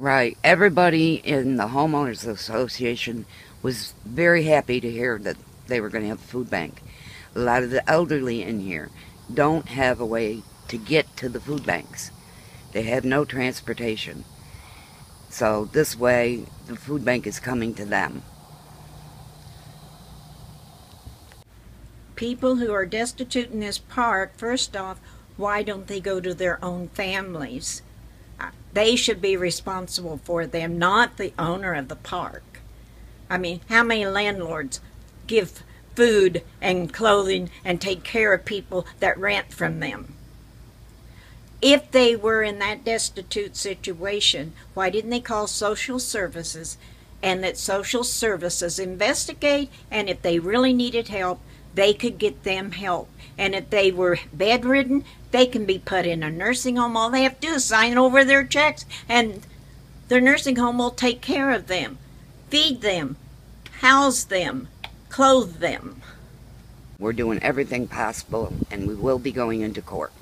Right. Everybody in the homeowners association was very happy to hear that they were going to have a food bank. A lot of the elderly in here don't have a way to get to the food banks. They have no transportation. So this way, the food bank is coming to them. People who are destitute in this park, first off, why don't they go to their own families? They should be responsible for them, not the owner of the park. I mean, how many landlords give food and clothing and take care of people that rent from them? If they were in that destitute situation, why didn't they call social services and let social services investigate? And if they really needed help, they could get them help. And if they were bedridden, they can be put in a nursing home. All they have to do is sign over their checks, and their nursing home will take care of them, feed them, house them, clothe them. We're doing everything possible, and we will be going into court.